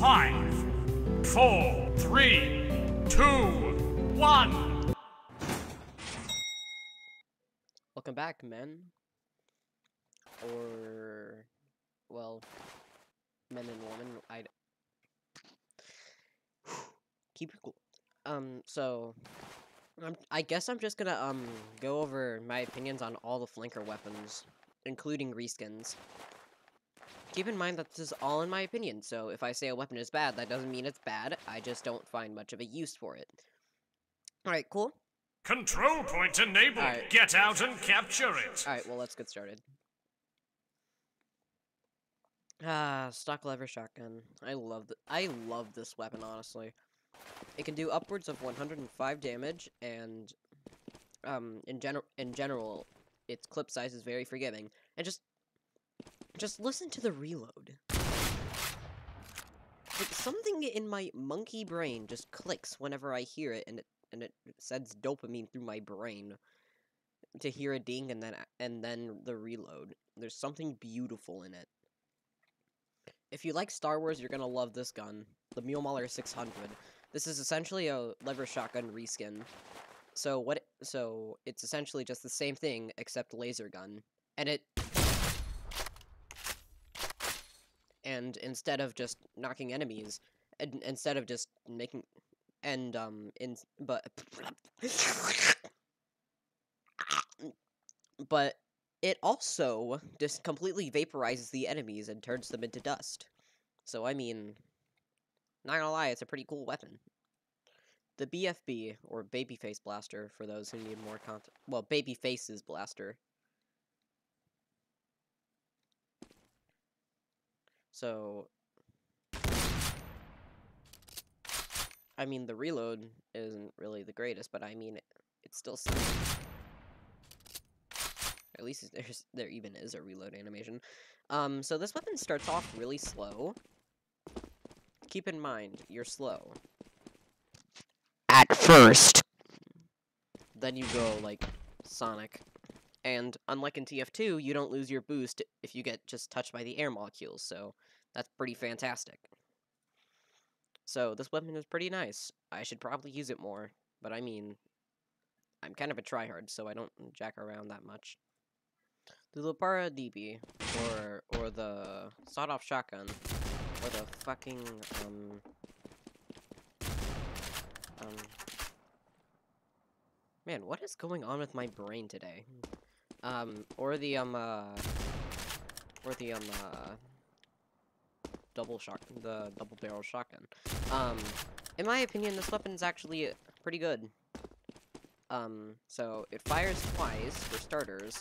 Five, four, three, two, one. Welcome back, men. Or, well, men and women. I. Keep it cool. Um. So, I'm, I guess I'm just gonna um go over my opinions on all the flanker weapons, including reskins. Keep in mind that this is all in my opinion, so if I say a weapon is bad, that doesn't mean it's bad. I just don't find much of a use for it. All right, cool. Control point enabled. Alright. Get out and capture it. All right, well, let's get started. Ah, stock lever shotgun. I love th- I love this weapon honestly. It can do upwards of 105 damage, and um, in general, in general, its clip size is very forgiving. And just, just listen to the reload. Like something in my monkey brain just clicks whenever I hear it, and it and it sends dopamine through my brain to hear a ding and then and then the reload. There's something beautiful in it. If you like Star Wars, you're gonna love this gun, the Mule Mauler 600. This is essentially a lever shotgun reskin. So what? So it's essentially just the same thing except laser gun, and it. And instead of just knocking enemies, and instead of just making, and um, in but. but it also just completely vaporizes the enemies and turns them into dust. So I mean, not gonna lie, it's a pretty cool weapon. The BFB or Babyface Blaster for those who need more content. Well, Babyface's Blaster. So I mean, the reload isn't really the greatest, but I mean, it, it's still. At least there's there even is a reload animation. Um, so this weapon starts off really slow. Keep in mind, you're slow. At first. Then you go like Sonic. And unlike in TF2, you don't lose your boost if you get just touched by the air molecules, so that's pretty fantastic. So this weapon is pretty nice. I should probably use it more, but I mean, I'm kind of a tryhard, so I don't jack around that much. The Lupara DB, or or the sawed-off shotgun, or the fucking um um. Man, what is going on with my brain today? Um, or the um uh, or the um uh, double shot, the double barrel shotgun. Um, in my opinion, this weapon is actually pretty good. Um, so it fires twice for starters.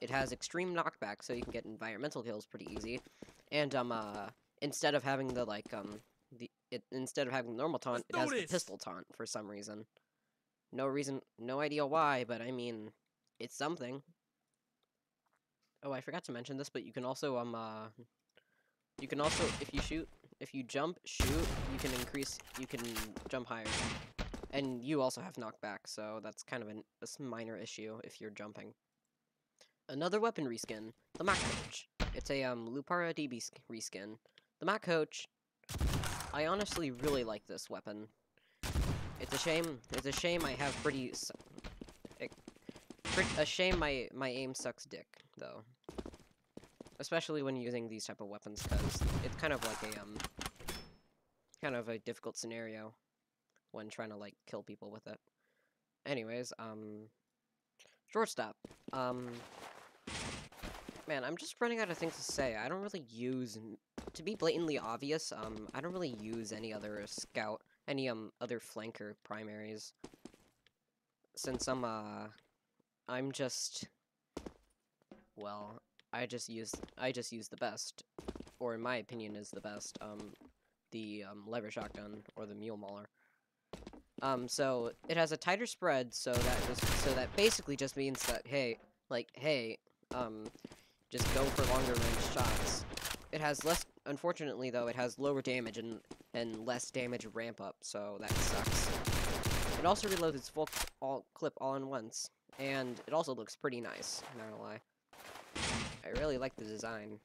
It has extreme knockback, so you can get environmental kills pretty easy. And um, uh, instead of having the like um, the it instead of having normal taunt, it has the pistol taunt for some reason. No reason, no idea why, but I mean, it's something. Oh, I forgot to mention this, but you can also um uh, you can also if you shoot, if you jump, shoot, you can increase, you can jump higher. And you also have knockback, so that's kind of an, a minor issue if you're jumping. Another weapon reskin, the Mach Coach. It's a um, Lupara DB reskin. The Mach Coach, I honestly really like this weapon. It's a shame. It's a shame I have pretty. pret- a shame my my aim sucks dick though. Especially when using these type of weapons, because it's kind of like a um, kind of a difficult scenario when trying to like kill people with it. Anyways, um, shortstop. Um, man, I'm just running out of things to say. I don't really use, to be blatantly obvious. Um, I don't really use any other scout, any um other flanker primaries. Since I'm uh, I'm just, well, I just use I just use the best, or in my opinion is the best. Um, the um, lever shotgun or the mule mauler. Um, so it has a tighter spread, so that just so that basically just means that hey, like hey, um, just go for longer range shots. It has less. Unfortunately, though, it has lower damage and and less damage ramp up, so that sucks. It also reloads its full all clip all in once, and it also looks pretty nice. Not gonna lie, I really like the design.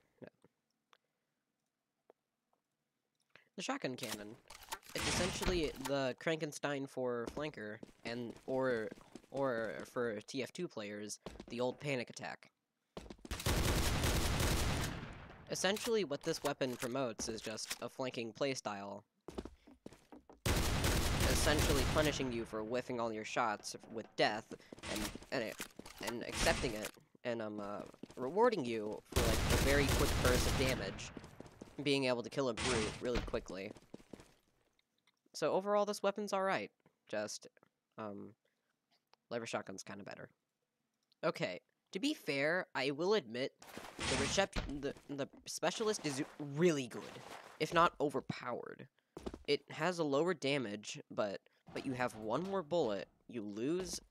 the shotgun cannon. It's essentially the Krankenstein for flanker, and or or for TF2 players, the old panic attack. Essentially, what this weapon promotes is just a flanking playstyle. Essentially punishing you for whiffing all your shots with death, and and, it, and accepting it, and um, uh, rewarding you for like a very quick burst of damage, being able to kill a brute really quickly. So overall, this weapon's alright. Just, um, lever shotgun's kind of better. Okay, to be fair, I will admit the the the specialist is really good, if not overpowered. It has a lower damage, but but you have one more bullet. You lose,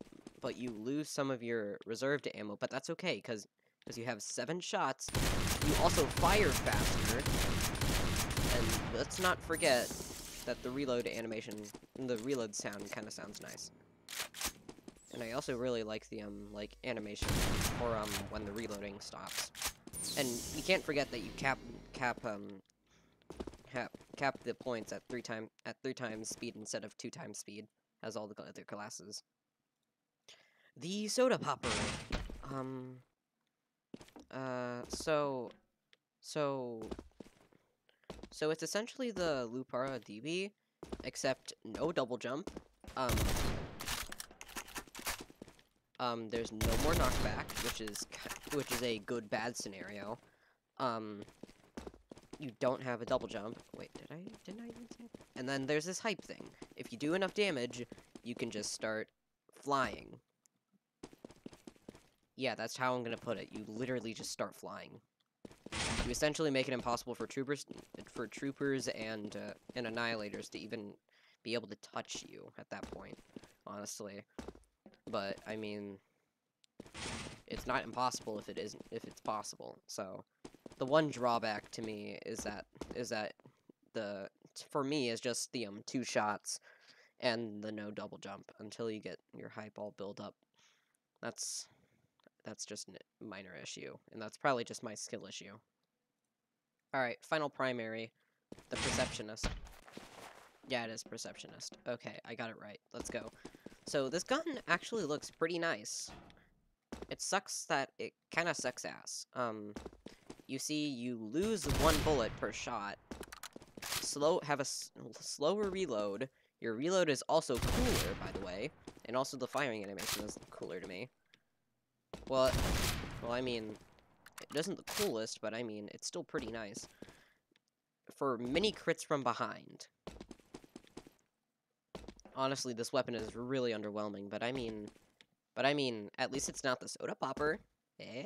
but you lose some of your reserved ammo. But that's okay, cause because you have seven shots. You also fire faster, and let's not forget that the reload animation, the reload sound kind of sounds nice. And I also really like the um like animation for um when the reloading stops. And you can't forget that you cap cap um cap cap the points at three time at three times speed instead of two times speed, as all the other classes. The soda popper. Um. Uh. So. So. So it's essentially the Lupara DB, except no double jump. Um. Um, there's no more knockback, which is which is a good bad scenario. Um, you don't have a double jump. Wait, did I didn't I even say? And then there's this hype thing. If you do enough damage, you can just start flying. Yeah, that's how I'm gonna put it. You literally just start flying. You essentially make it impossible for troopers for troopers and uh, and annihilators to even be able to touch you at that point. Honestly, but I mean, it's not impossible if it isn't if it's possible. So, the one drawback to me is that is that the for me is just the um two shots and the no double jump until you get your hype all built up. That's that's just a minor issue, and that's probably just my skill issue. Alright, final primary, the Perceptionist. Yeah, it is Perceptionist. Okay, I got it right. Let's go. So this gun actually looks pretty nice. It sucks that it kind of sucks ass. Um, you see, you lose one bullet per shot. Slow, have a slower reload. Your reload is also cooler, by the way, and also the firing animation is cooler to me. Well, well, I mean, it isn't the coolest, but I mean, it's still pretty nice. For mini crits from behind. Honestly, this weapon is really underwhelming, but I mean... But I mean, at least it's not the soda popper. Eh?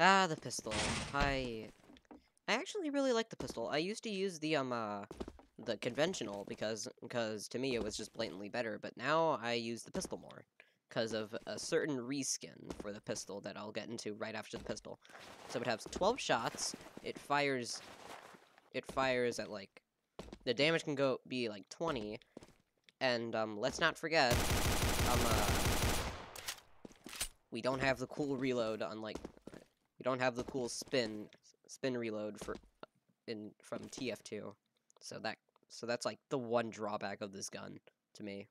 Ah, the pistol. I... I actually really like the pistol. I used to use the, um, uh, the conventional because, because to me it was just blatantly better, but now I use the pistol more because of a certain reskin for the pistol that I'll get into right after the pistol. So it has 12 shots, it fires, it fires at, like, the damage can go be like 20, and um, let's not forget, um, uh, we don't have the cool reload unlike, we don't have the cool spin, spin reload for, in, from TF2, so that, so that's like the one drawback of this gun, to me.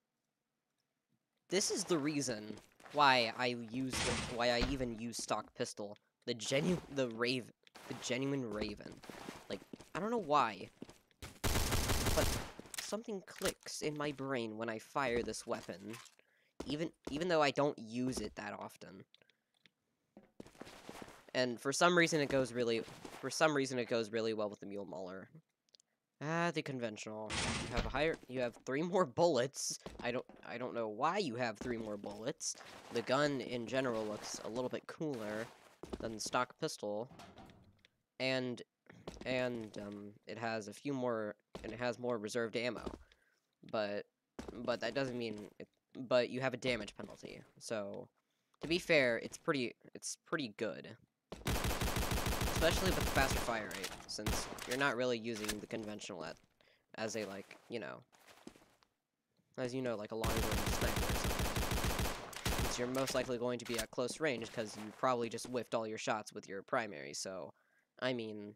This is the reason why I use the, why I even use stock pistol, the genuine, the Raven, the genuine Raven. Like, I don't know why, but something clicks in my brain when I fire this weapon, even even though I don't use it that often. And for some reason it goes really for some reason it goes really well with the Mule Mauler. Ah, the conventional. You have a higher you have three more bullets. I don't I don't know why you have three more bullets. The gun in general looks a little bit cooler than the stock pistol. And and um, it has a few more, and it has more reserved ammo. But, but that doesn't mean, it, but you have a damage penalty. So, to be fair, it's pretty, it's pretty good. Especially with the faster fire rate, since you're not really using the conventional at, as a, like, you know, as you know, like a long-range sniper or something. You're most likely going to be at close range, because you probably just whiffed all your shots with your primary, so, I mean,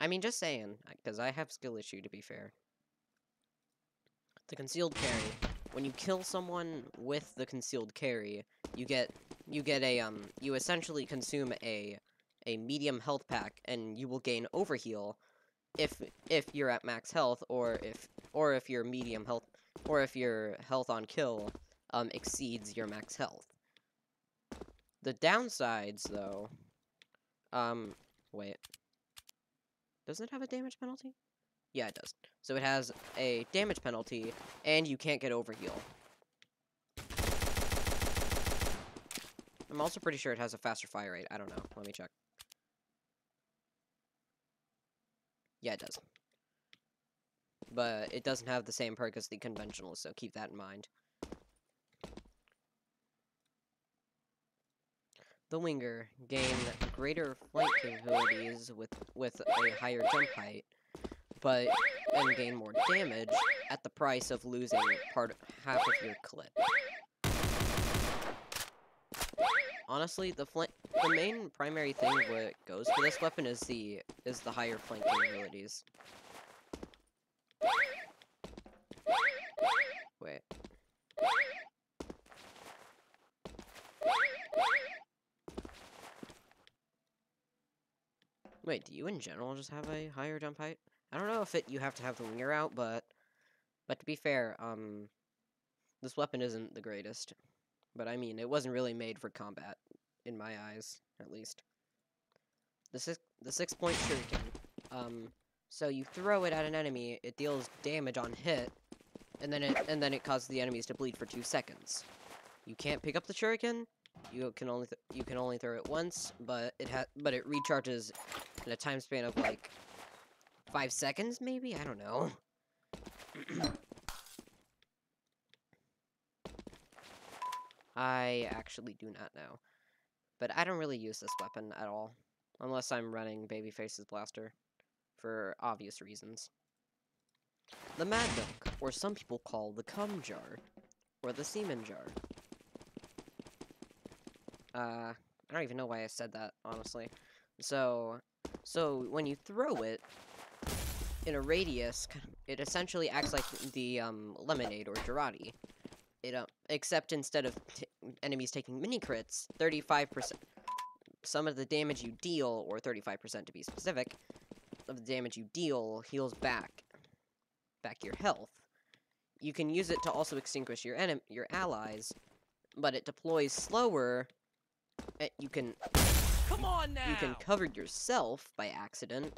I mean, just saying, because I have skill issue, to be fair. The concealed carry. When you kill someone with the concealed carry, you get you get a um you essentially consume a a medium health pack and you will gain overheal if if you're at max health or if or if your medium health or if your health on kill um exceeds your max health. The downsides though um wait. Does it have a damage penalty? Yeah, it does. So it has a damage penalty and you can't get overheal. I'm also pretty sure it has a faster fire rate. I don't know. Let me check. Yeah, it does. But it doesn't have the same perk as the conventional, so keep that in mind. The Winger gain greater flight capabilities with, with a higher jump height, but and gain more damage at the price of losing part half of your clip. Honestly, the flank the main primary thing it goes for this weapon is the is the higher flanking abilities. Wait. Wait, do you in general just have a higher jump height? I don't know if it you have to have the winger out, but but to be fair, um this weapon isn't the greatest. But I mean, it wasn't really made for combat, in my eyes, at least. The six the six point shuriken. Um, so you throw it at an enemy, it deals damage on hit, and then it and then it causes the enemies to bleed for two seconds. You can't pick up the shuriken. You can only you can only throw it once, but it ha but it recharges in a time span of like five seconds, maybe. I don't know. I actually do not know. But I don't really use this weapon at all. Unless I'm running Babyface's Blaster. For obvious reasons. The Mad Milk, or some people call the Cum Jar. Or the Semen Jar. Uh, I don't even know why I said that, honestly. So, so when you throw it in a radius, it essentially acts like the um, lemonade or Jarate. It uh, except instead of enemies taking mini crits, 35% some of the damage you deal, or 35% to be specific, of the damage you deal heals back back your health. You can use it to also extinguish your enemy your allies, but it deploys slower. Eh, you can Come on now. you can cover yourself by accident,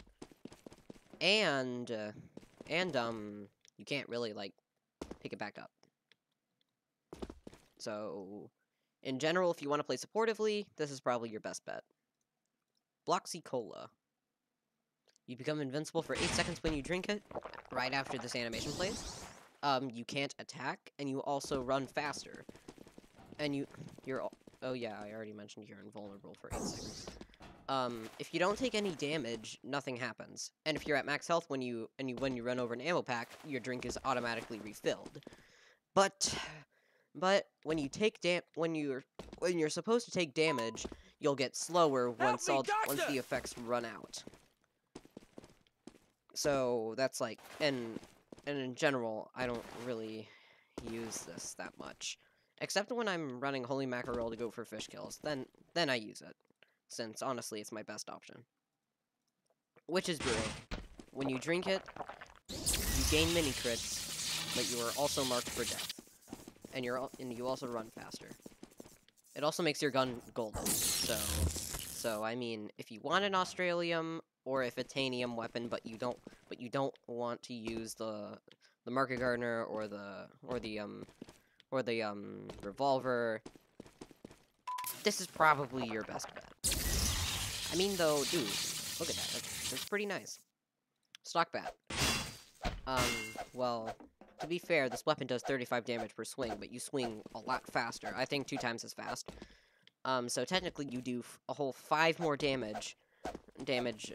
and uh, and um you can't really like pick it back up. So, in general, if you want to play supportively, this is probably your best bet. Bloxy Cola. You become invincible for 8 seconds when you drink it, right after this animation plays. Um, you can't attack, and you also run faster. And you, you're, oh yeah, I already mentioned you're invulnerable for 8 seconds. Um, if you don't take any damage, nothing happens. And if you're at max health when you, and you, when you run over an ammo pack, your drink is automatically refilled. But but when you take dam when you're when you're supposed to take damage, you'll get slower once me, all once the effects run out. So that's like and and in general, I don't really use this that much. Except when I'm running Holy Mackerel to go for fish kills. Then then I use it. Since honestly it's my best option. Witch's Brew. When you drink it, you gain mini crits, but you are also marked for death and you're and you also run faster. It also makes your gun golden. So, so I mean, if you want an Australium or a Titanium weapon, but you don't, but you don't want to use the the Market Gardener or the or the um or the um revolver, this is probably your best bet. I mean, though, dude, look at that. That's, that's pretty nice. Stock bat. Um, well, to be fair, this weapon does 35 damage per swing, but you swing a lot faster. I think two times as fast. Um, so technically you do a whole five more damage, damage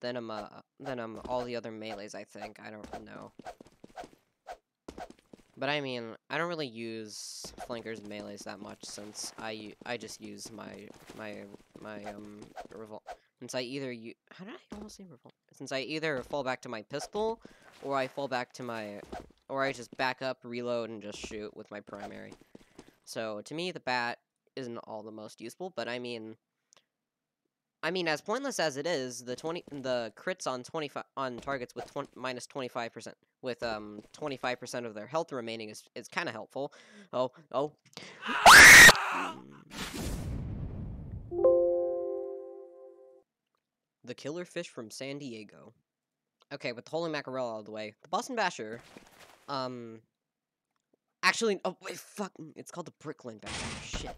than um, uh, than um all the other melees. I think I don't know. But I mean, I don't really use flankers and melees that much since I I just use my my my um revol. Since I either you how did I almost say revol? since I either fall back to my pistol, or I fall back to my, or I just back up, reload, and just shoot with my primary. So to me, the bat isn't all the most useful, but I mean, I mean, as pointless as it is, the twenty the crits on twenty five on targets with 20, minus twenty five percent with um twenty five percent of their health remaining is is kind of helpful. Oh oh. The killer fish from San Diego. Okay, with the holy mackerel out of the way, the Boston Basher, um, actually, oh wait, fuck, it's called the Brooklyn Basher. Shit.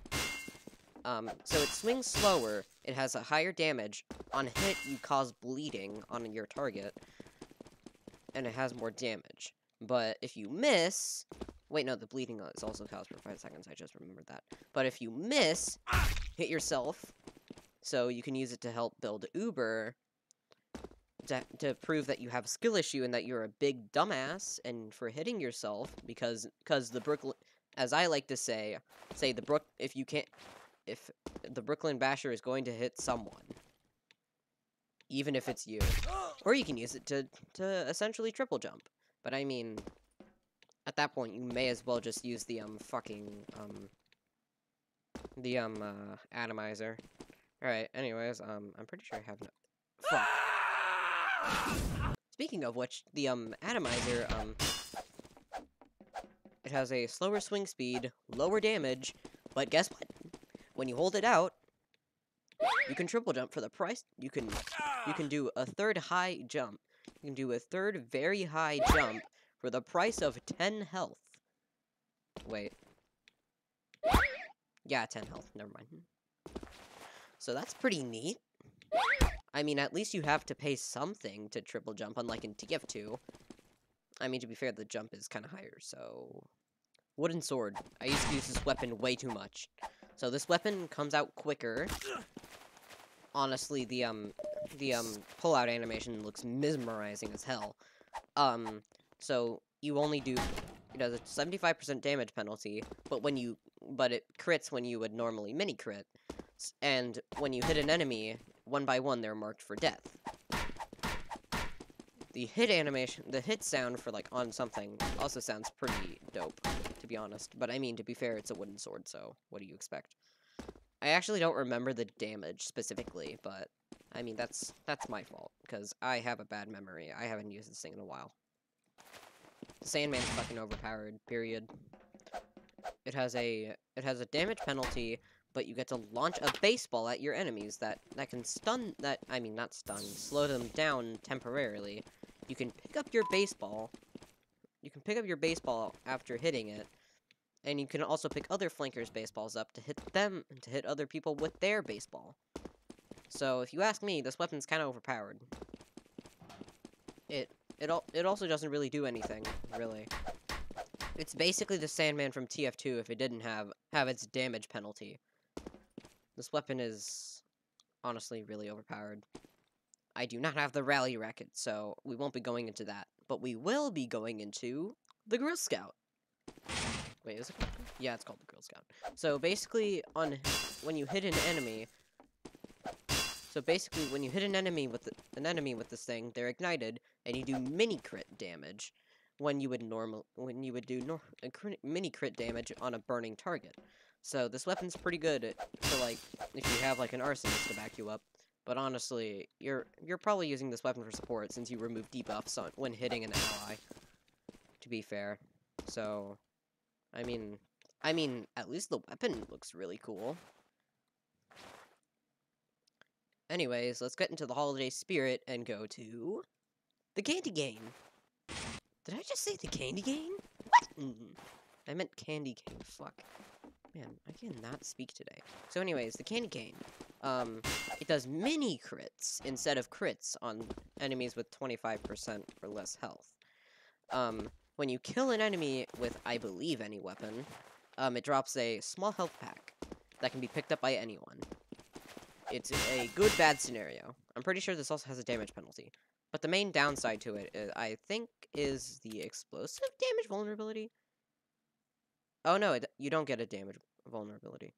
Um, so it swings slower, it has a higher damage. On hit, you cause bleeding on your target, and it has more damage. But if you miss... Wait, no, the bleeding is also caused for 5 seconds, I just remembered that. But if you miss, hit yourself, so you can use it to help build Uber, to, to prove that you have a skill issue and that you're a big dumbass, and for hitting yourself, because, because the Brooklyn... As I like to say, say the Brook... If you can't if the Brooklyn Basher is going to hit someone, even if it's you. Or you can use it to, to essentially triple jump. But I mean, at that point, you may as well just use the, um, fucking, um, the, um, uh, atomizer. Alright, anyways, um, I'm pretty sure I have no- Fuck. Speaking of which, the, um, atomizer, um, it has a slower swing speed, lower damage, but guess what? when you hold it out, you can triple jump for the price. You can you can do a third high jump. You can do a third very high jump for the price of 10 health. Wait. Yeah, 10 health. Never mind. So that's pretty neat. I mean, at least you have to pay something to triple jump, unlike in TF2. I mean, to be fair, the jump is kind of higher, so... Wooden sword. I used to use this weapon way too much. So this weapon comes out quicker. Honestly, the um the um pullout animation looks mesmerizing as hell. Um so you only do it does a 75% damage penalty, but when you but it crits when you would normally mini crit. And when you hit an enemy, one by one they're marked for death. The hit animation, the hit sound for like on something also sounds pretty dope to be honest. But I mean, to be fair, it's a wooden sword, so what do you expect? I actually don't remember the damage specifically, but I mean, that's that's my fault, because I have a bad memory. I haven't used this thing in a while. Sandman's fucking overpowered, period. It has a it has a damage penalty, but you get to launch a baseball at your enemies that that can stun that I mean not stun, slow them down temporarily. You can pick up your baseball you can pick up your baseball after hitting it, and you can also pick other flankers' baseballs up to hit them, to hit other people with their baseball. So, if you ask me, this weapon's kind of overpowered. It, it, al it also doesn't really do anything, really. It's basically the Sandman from TF2 if it didn't have, have its damage penalty. This weapon is honestly really overpowered. I do not have the rally racket, so we won't be going into that. But we will be going into the Grill Scout. Wait, is it called? Yeah, it's called the Grill Scout. So basically, on when you hit an enemy, so basically, when you hit an enemy with the, an enemy with this thing, they're ignited, and you do mini crit damage when you would normal when you would do nor uh, crit, mini crit damage on a burning target. So this weapon's pretty good for like if you have like an arsonist to back you up. But honestly, you're you're probably using this weapon for support since you remove debuffs on, when hitting an ally. To be fair, so I mean, I mean, at least the weapon looks really cool. Anyways, let's get into the holiday spirit and go to the candy game. Did I just say the candy game? What? Mm, I meant candy cane. Fuck. Man, I cannot speak today. So anyways, the candy cane. Um, it does mini crits instead of crits on enemies with 25% or less health. Um, when you kill an enemy with, I believe, any weapon, um, it drops a small health pack that can be picked up by anyone. It's a good-bad scenario. I'm pretty sure this also has a damage penalty. But the main downside to it, is, I think, is the explosive damage vulnerability. Oh no, it, you don't get a damage vulnerability.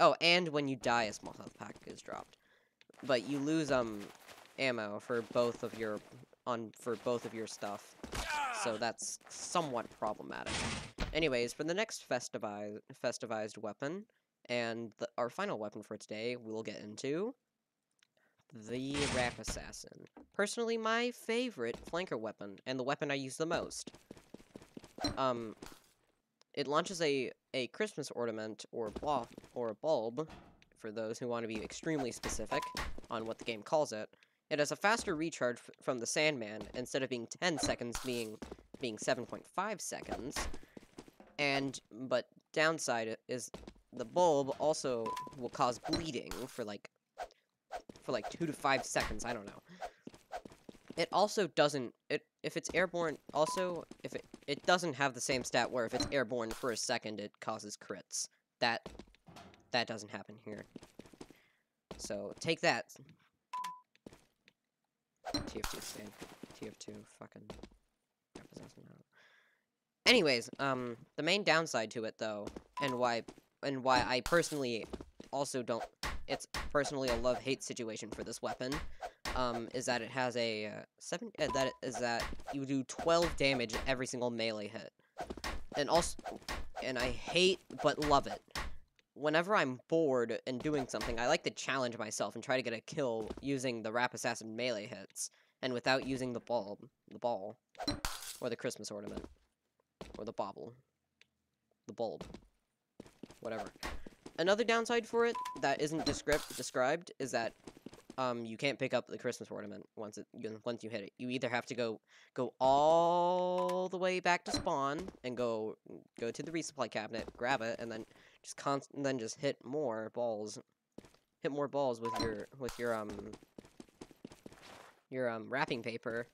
Oh, and when you die, a small health pack is dropped. But you lose, um, ammo for both of your on for both of your stuff. So that's somewhat problematic. Anyways, for the next festivized festivized weapon and the, our final weapon for today, we'll get into the Wrap Assassin. Personally, my favorite flanker weapon and the weapon I use the most. Um, it launches a a Christmas ornament or blah or a bulb for those who want to be extremely specific on what the game calls it. It has a faster recharge from the Sandman instead of being 10 seconds being being 7.5 seconds. And but downside is the bulb also will cause bleeding for like for like 2 to 5 seconds, I don't know. It also doesn't it if it's airborne also if it it doesn't have the same stat where if it's airborne for a second it causes crits. That that doesn't happen here. So take that. TF2 stand. TF2 fucking Anyways, um, the main downside to it though, and why, and why I personally also don't, it's personally a love-hate situation for this weapon, um, is that it has a uh, seven. Uh, that is that you do 12 damage every single melee hit, and also, and I hate but love it. Whenever I'm bored and doing something, I like to challenge myself and try to get a kill using the Wrap Assassin melee hits, and without using the bulb, the ball, or the Christmas ornament, or the bauble, the bulb, whatever. Another downside for it that isn't descript described is that um, you can't pick up the Christmas ornament once it once you hit it. You either have to go go all the way back to spawn and go go to the resupply cabinet, grab it, and then just const and then just hit more balls, hit more balls with your with your um your um wrapping paper.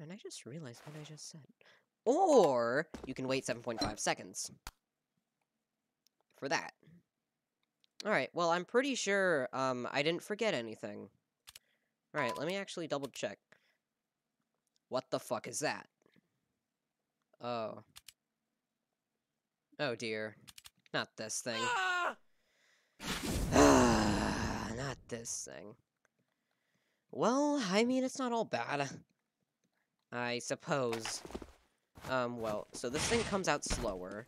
And I just realized what I just said. Or you can wait 7.5 seconds for that. Alright, well, I'm pretty sure um, I didn't forget anything. Alright, let me actually double check. What the fuck is that? Oh. Oh dear. Not this thing. Ah! not this thing. Well, I mean, it's not all bad. I suppose. Um, well, so this thing comes out slower.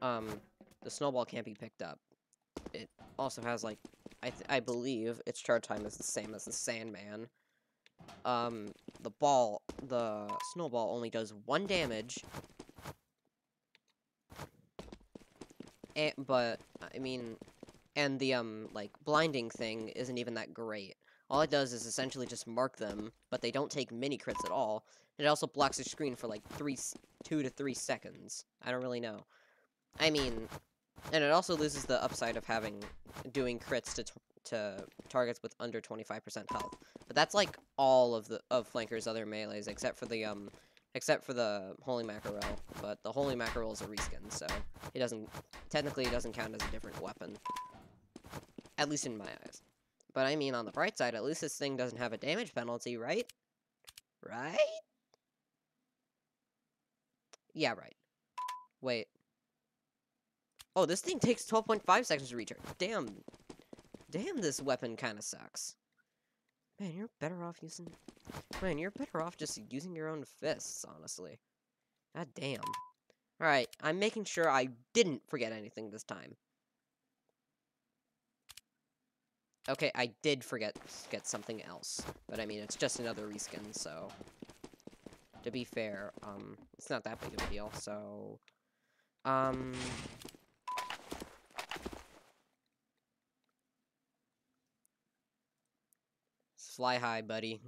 Um, the snowball can't be picked up also has like I I believe its charge time is the same as the Sandman. Um, the ball, the snowball only does one damage. And, but I mean, and the um like blinding thing isn't even that great. All it does is essentially just mark them, but they don't take mini crits at all. It also blocks the screen for like three, two to three seconds. I don't really know. I mean, and it also loses the upside of having doing crits to to targets with under 25% health. But that's like all of the of Flanker's other melees except for the um except for the Holy Mackerel. But the Holy Mackerel is a reskin, so it doesn't technically it doesn't count as a different weapon. At least in my eyes. But I mean on the bright side, at least this thing doesn't have a damage penalty, right? Right? Yeah, right. Wait. Oh, this thing takes 12.5 seconds to recharge. Damn. Damn, this weapon kind of sucks. Man, you're better off using... Man, you're better off just using your own fists, honestly. God damn. Alright, I'm making sure I didn't forget anything this time. Okay, I did forget get something else. But I mean, it's just another reskin, so... To be fair, um, it's not that big of a deal, so... Um... Fly high, buddy.